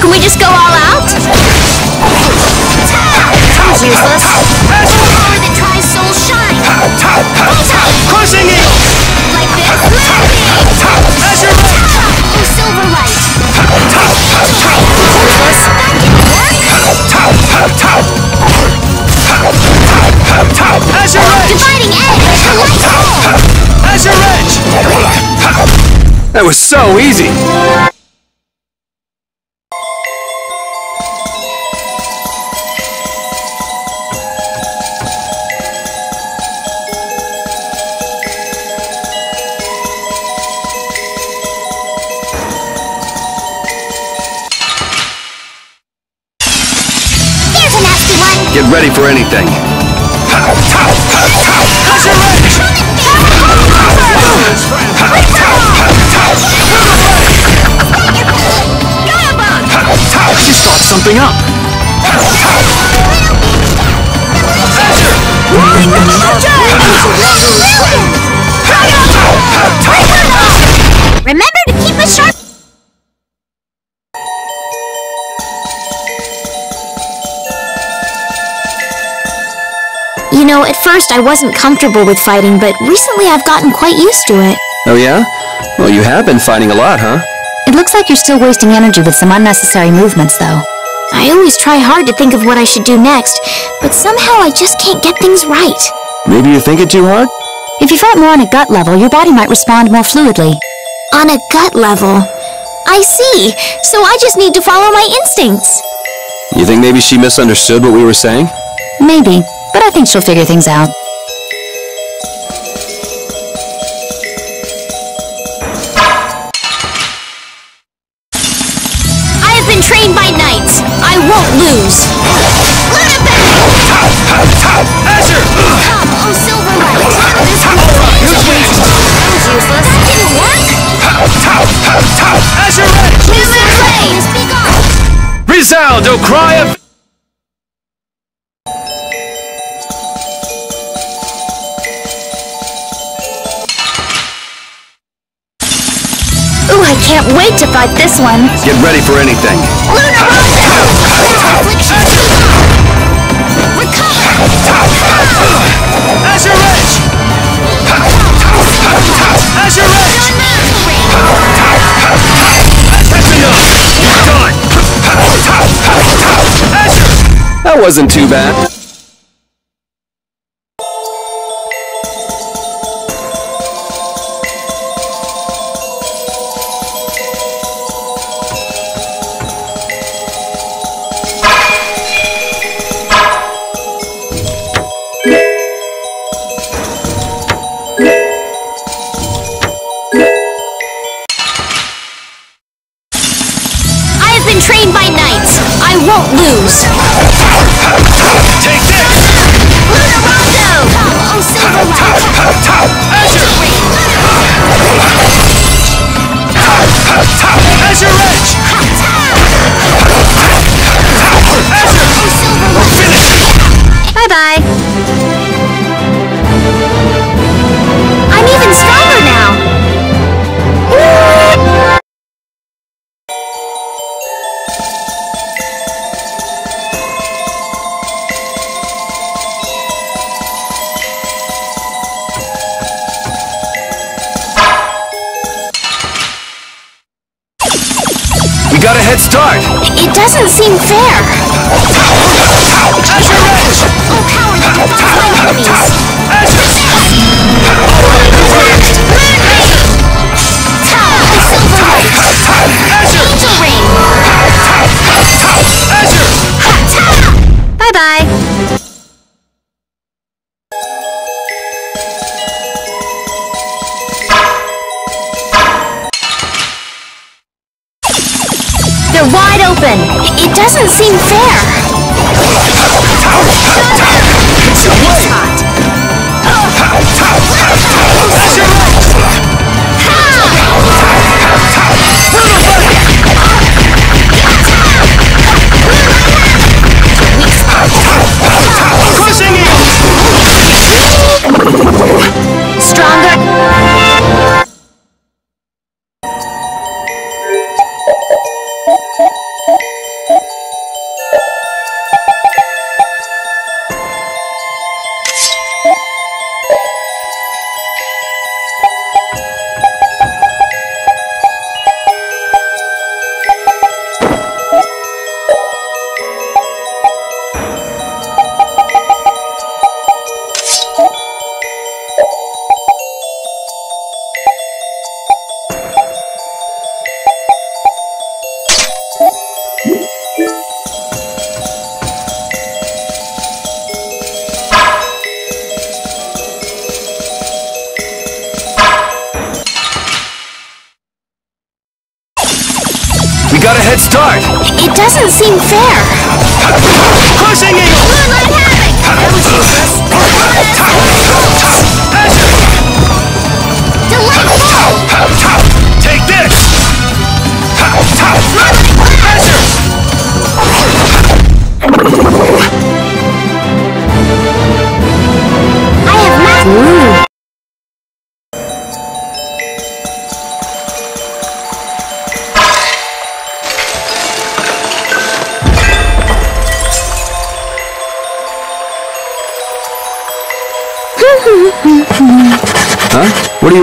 So can we just go all out? Sounds useless. Power that tries soul shine. Crushing eagle! Like this. Landing! Azure Ray! Oh, silver light. Useless. That didn't work. Azure Edge! Dividing edge. Light soul. Azure Edge! That was so easy! Get ready for anything. Just thought something up. Remember to keep it sharp. You know, at first I wasn't comfortable with fighting, but recently I've gotten quite used to it. Oh yeah? Well, you have been fighting a lot, huh? It looks like you're still wasting energy with some unnecessary movements, though. I always try hard to think of what I should do next, but somehow I just can't get things right. Maybe you think it too hard? If you fought more on a gut level, your body might respond more fluidly. On a gut level. I see. So I just need to follow my instincts. You think maybe she misunderstood what we were saying? Maybe, but I think she'll figure things out. I have been trained by knights. I won't lose. Luna Azure! Come, oh silver light. This one's That was useless. Didn't work. Azure Edge! Lumen Blaze, be gone. Resound, O cry of... to fight this one. Get ready for anything. Luna Rondo! Affliction, be. Recover. Azure Edge! Azure Edge! That's enough! You're done! Azure! That wasn't too bad. Azure Edge!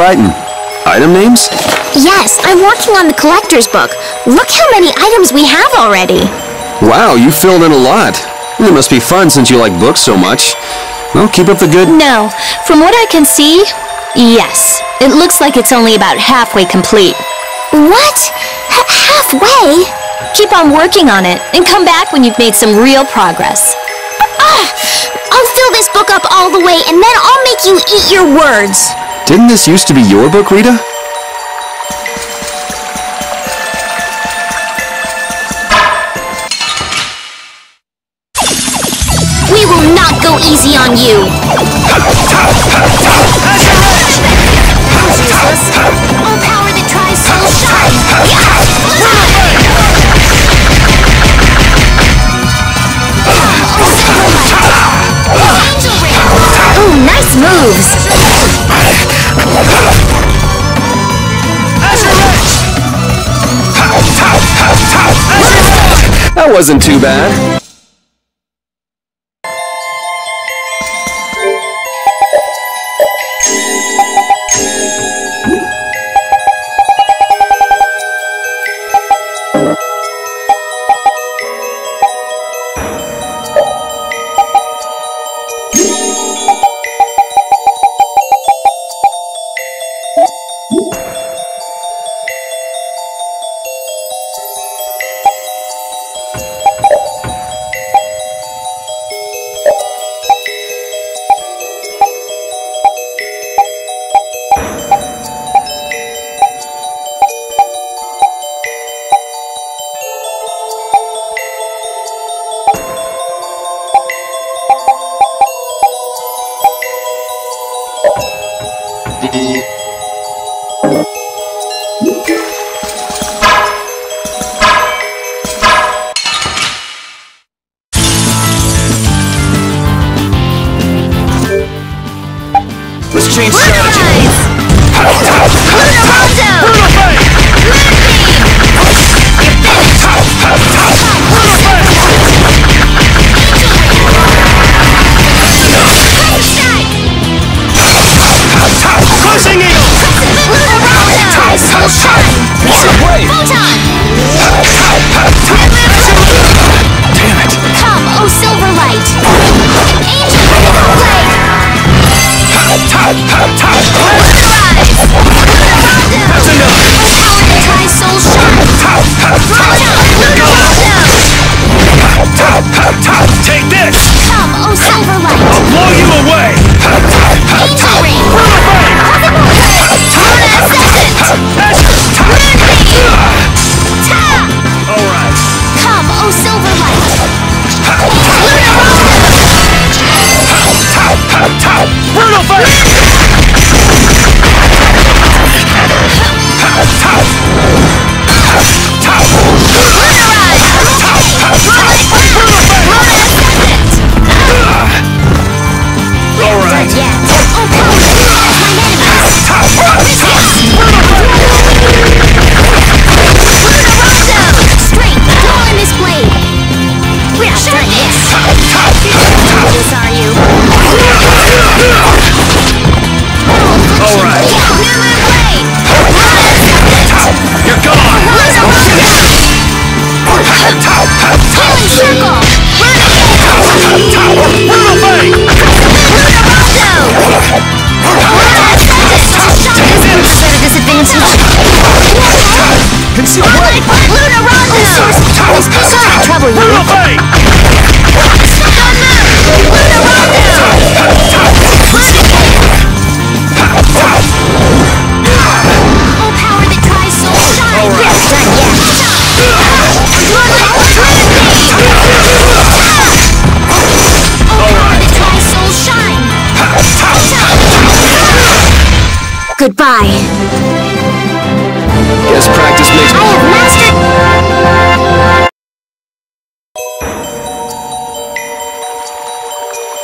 Writing? Item names? Yes, I'm working on the collector's book. Look how many items we have already. Wow, you filled in a lot. It must be fun since you like books so much. Well, keep up the good... No. From what I can see, yes. It looks like it's only about halfway complete. What? H- halfway? Keep on working on it, and come back when you've made some real progress. I'll fill this book up all the way and then I'll make you eat your words. Didn't this used to be your book, Rita? We will not go easy on you. That wasn't too bad. Change strategy.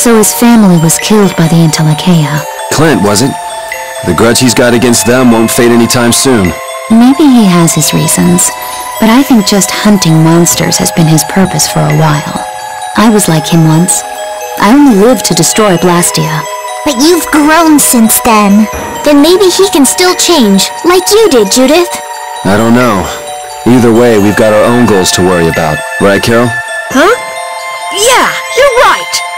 So his family was killed by the Entelexeia. Clint, was it? The grudge he's got against them won't fade anytime soon. Maybe he has his reasons, but I think just hunting monsters has been his purpose for a while. I was like him once. I only lived to destroy Blastia. But you've grown since then. Then maybe he can still change, like you did, Judith. I don't know. Either way, we've got our own goals to worry about. Right, Karol? Huh? Yeah, you're right.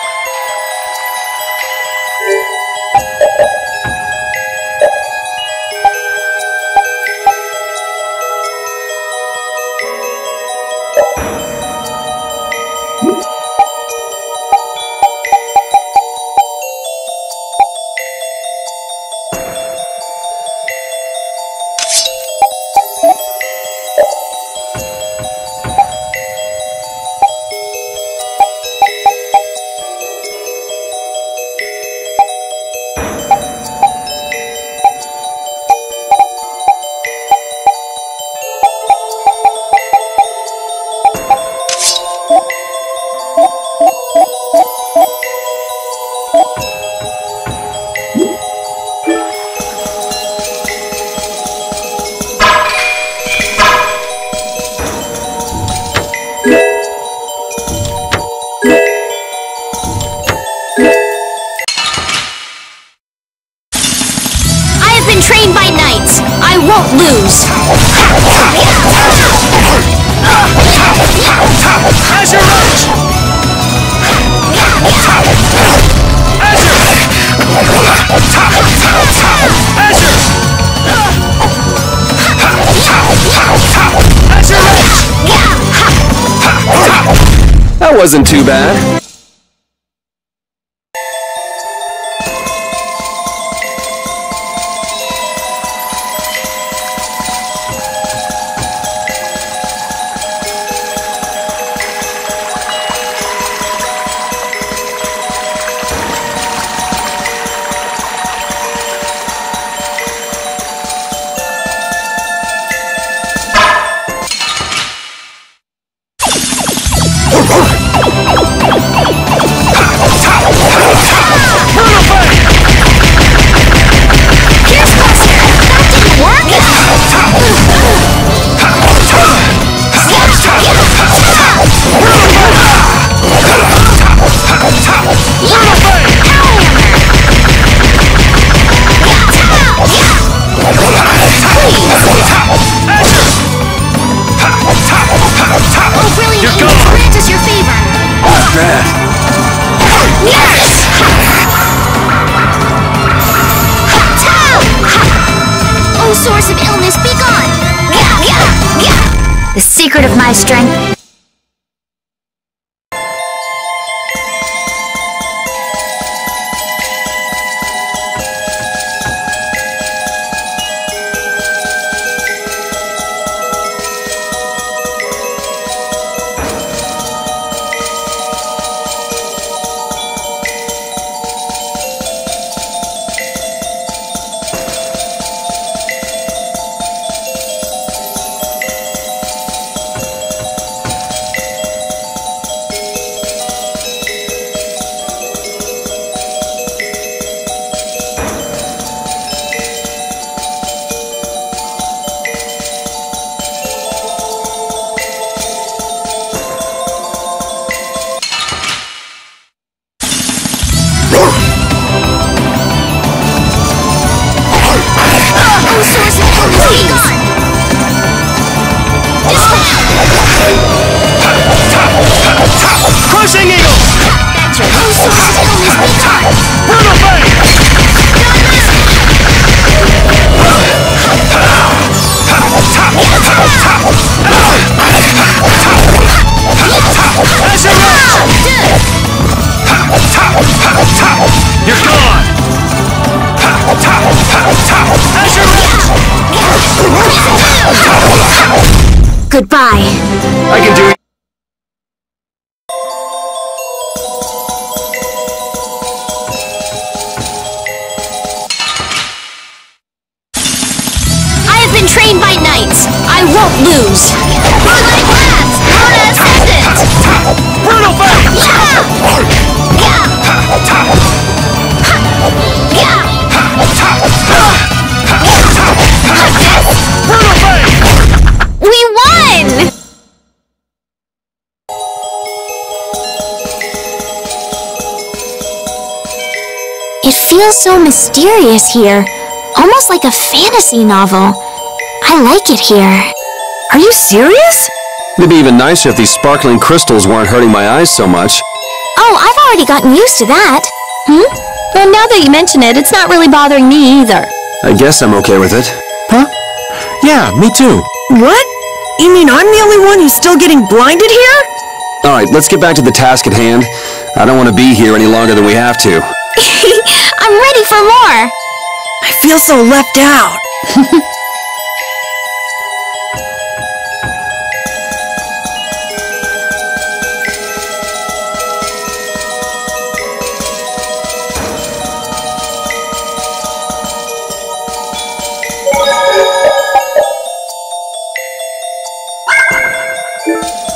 Wasn't too bad. Source of illness, be gone! The secret of my strength Goodbye. I can do points. Mysterious here, almost like a fantasy novel. I like it here. Are you serious? It'd be even nicer if these sparkling crystals weren't hurting my eyes so much. Oh, I've already gotten used to that. Hmm? Well, now that you mention it, it's not really bothering me either. I guess I'm okay with it. Huh? Yeah, me too. What? You mean I'm the only one who's still getting blinded here? Alright, let's get back to the task at hand. I don't want to be here any longer than we have to. I'm ready for more. I feel so left out.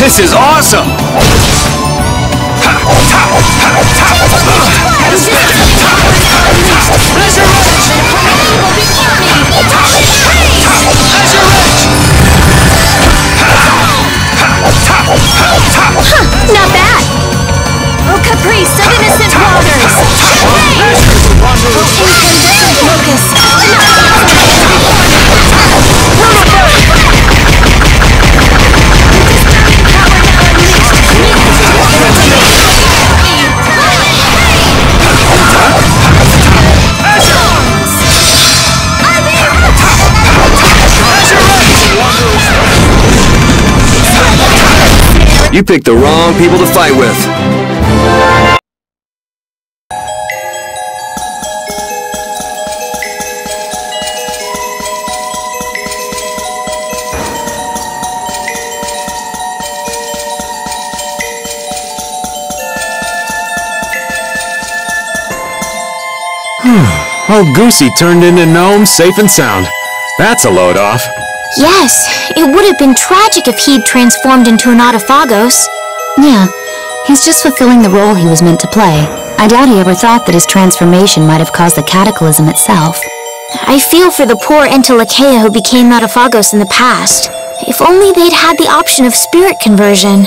This is awesome! Not bad. Oh, caprice of innocent waters! Incandescent locus! You picked the wrong people to fight with. Oh, Gusios turned into Gnome safe and sound. That's a load off. Yes, it would have been tragic if he'd transformed into an Autophagos. Yeah, he's just fulfilling the role he was meant to play. I doubt he ever thought that his transformation might have caused the cataclysm itself. I feel for the poor Entelexeia who became Autophagos in the past. If only they'd had the option of spirit conversion.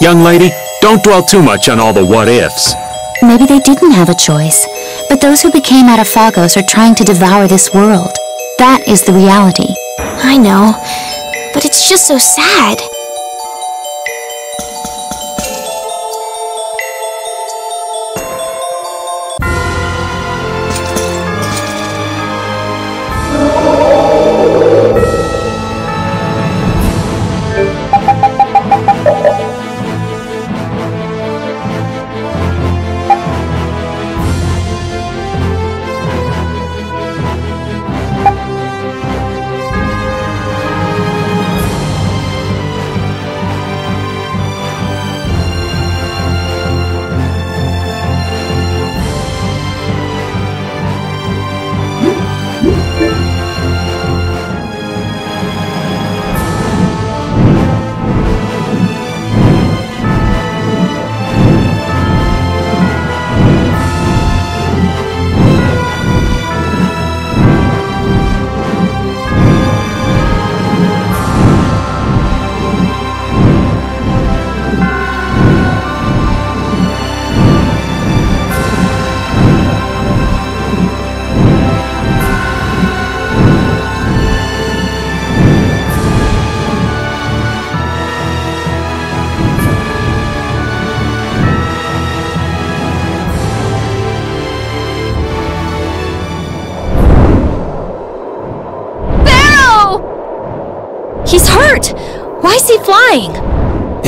Young lady, don't dwell too much on all the what-ifs. Maybe they didn't have a choice, but those who became Autophagos are trying to devour this world. That is the reality. I know, but it's just so sad.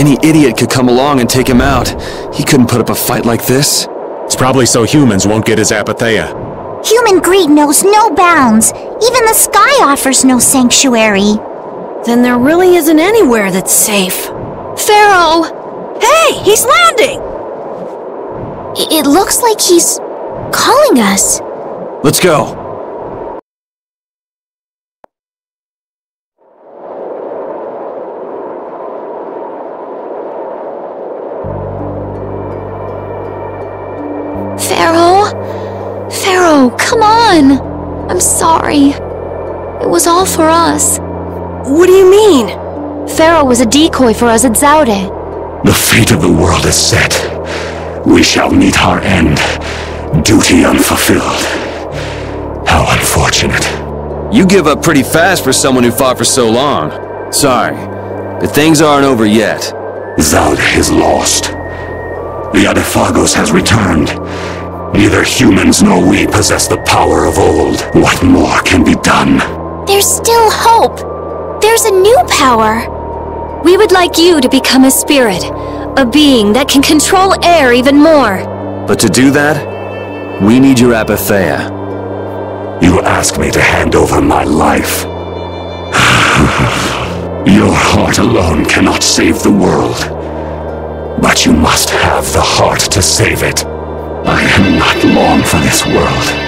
Any idiot could come along and take him out. He couldn't put up a fight like this. It's probably so humans won't get his apatheia. Human greed knows no bounds. Even the sky offers no sanctuary. Then there really isn't anywhere that's safe. Phaeroh! Hey, he's landing! It looks like he's calling us. Let's go. Sorry. It was all for us. What do you mean? Phaeroh was a decoy for us at Zaude. The fate of the world is set. We shall meet our end. Duty unfulfilled. How unfortunate. You give up pretty fast for someone who fought for so long. Sorry, but things aren't over yet. Zaude is lost. The Adephagos has returned. Neither humans nor we possess the power of old. What more can be done? There's still hope. There's a new power. We would like you to become a spirit, a being that can control air even more. But to do that, we need your apatheia. You ask me to hand over my life. Your heart alone cannot save the world. But you must have the heart to save it. I am not long for this world.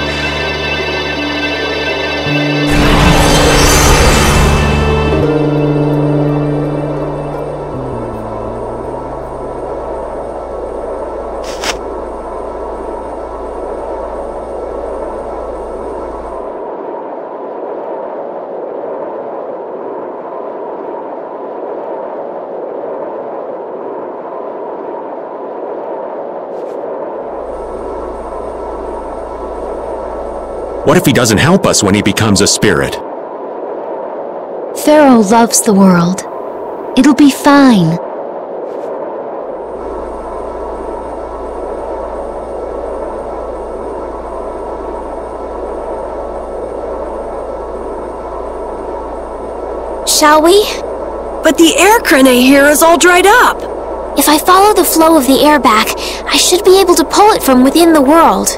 What if he doesn't help us when he becomes a spirit? Phaeroh loves the world. It'll be fine. Shall we? But the aer krene here is all dried up. If I follow the flow of the air back, I should be able to pull it from within the world.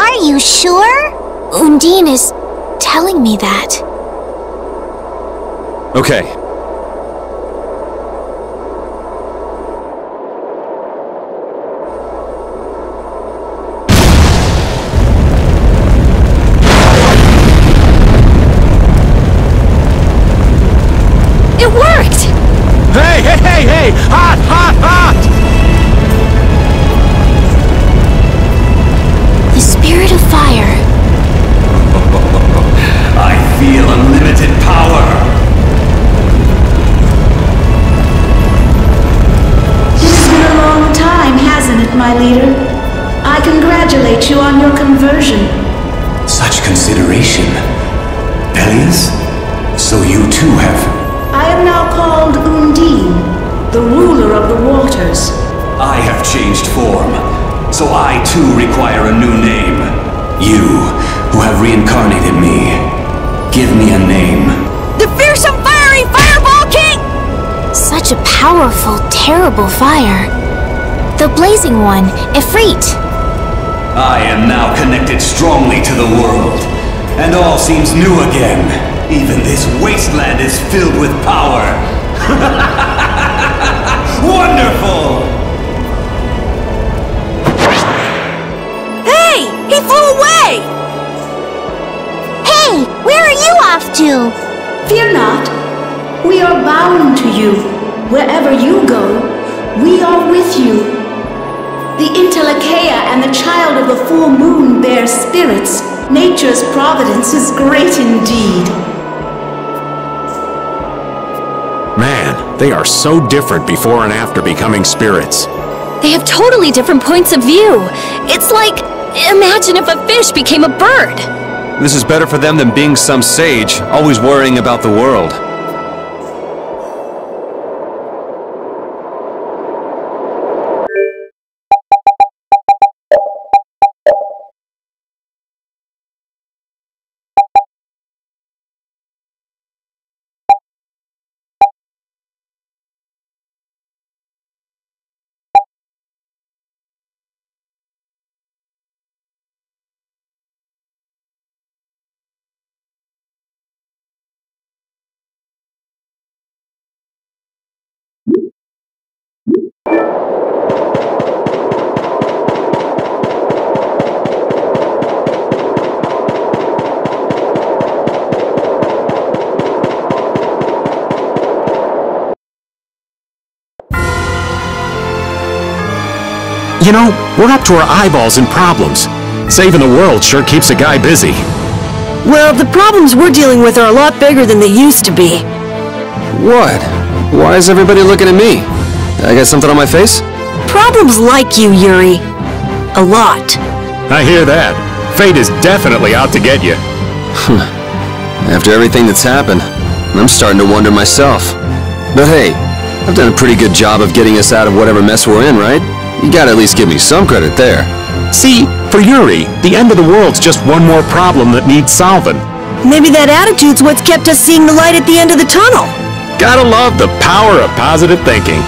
Are you sure? Undine is telling me that. Okay. The fearsome fiery fireball king! Such a powerful, terrible fire. The blazing one, Efreet. I am now connected strongly to the world, and all seems new again. Even this wasteland is filled with power. Wonderful! Hey! He flew away! Hey, where are you off to? Fear not. We are bound to you. Wherever you go, we are with you. The Entelexeia and the child of the full moon bear spirits. Nature's providence is great indeed. Man, they are so different before and after becoming spirits. They have totally different points of view. It's like, imagine if a fish became a bird. This is better for them than being some sage, always worrying about the world. You know, we're up to our eyeballs in problems. Saving the world sure keeps a guy busy. Well, the problems we're dealing with are a lot bigger than they used to be. What? Why is everybody looking at me? I got something on my face? Problems like you, Yuri. A lot. I hear that. Fate is definitely out to get you. After everything that's happened, I'm starting to wonder myself. But hey, I've done a pretty good job of getting us out of whatever mess we're in, right? You gotta at least give me some credit there. See, for Yuri, the end of the world's just one more problem that needs solving. Maybe that attitude's what's kept us seeing the light at the end of the tunnel. Gotta love the power of positive thinking.